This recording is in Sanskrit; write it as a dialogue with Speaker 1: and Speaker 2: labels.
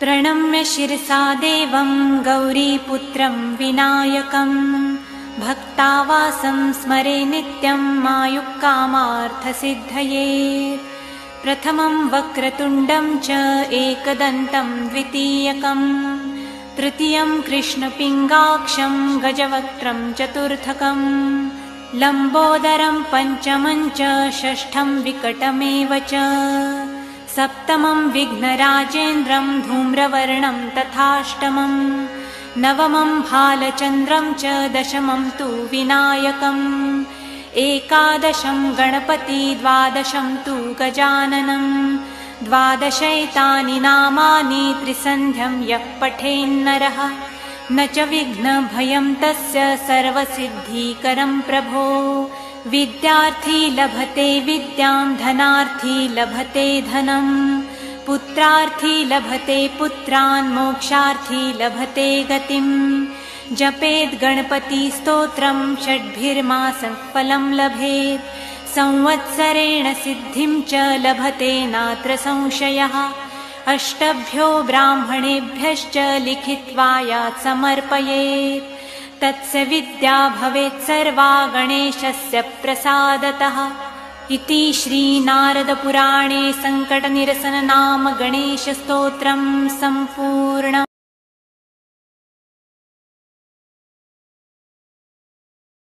Speaker 1: प्रणम्य शिरसा देवं गौरीपुत्रं विनायकम् भक्तावासं स्मरे नित्यं मायुक्कामार्थसिद्धये। प्रथमं वक्रतुण्डं च एकदन्तं द्वितीयकम्। तृतीयं कृष्णपिङ्गाक्षं गजवक्त्रं चतुर्थकम्। लम्बोदरं च षष्ठं विकटमेव च सप्तमं विघ्नराजेन्द्रं धूम्रवर्णं तथाष्टमम् नवमं भालचन्द्रं च दशमं तु विनायकम् एकादशं गणपति द्वादशं तु गजाननम् द्वादशैतानि नामानि त्रिसन्ध्यं यः पठेन्नरः न च विघ्नभयं तस्य सर्वसिद्धीकरं प्रभो विद्यार्थी लभते विद्यां धनार्थी लभते धनम् पुत्रार्थी लभते पुत्रान् मोक्षार्थी लभते गतिम्। जपेद् गणपतिस्तोत्रं षड्भिर्मासं फलं लभेत्। संवत्सरेण सिद्धिं च लभते नात्र संशयः। अष्टभ्यो ब्राह्मणेभ्यश्च लिखित्वा यात् समर्पयेत् तस्य विद्या भवेत् सर्वा गणेशस्य प्रसादतः। इति श्रीनारदपुराणे सङ्कटनिरसन नाम गणेशस्तोत्रं सम्पूर्णम्